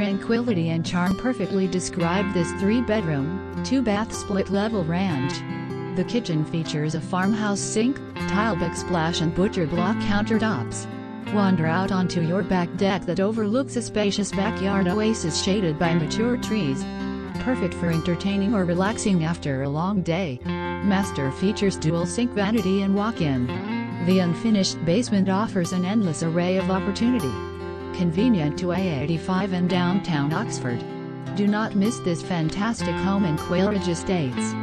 tranquility and charm perfectly describe this three-bedroom, two-bath split-level ranch. The kitchen features a farmhouse sink, tile backsplash and butcher block countertops. Wander out onto your back deck that overlooks a spacious backyard oasis shaded by mature trees. Perfect for entertaining or relaxing after a long day. Master features dual sink vanity and walk-in. The unfinished basement offers an endless array of opportunity. Convenient to I-85 and downtown Oxford. Do not miss this fantastic home in Quailridge Estates.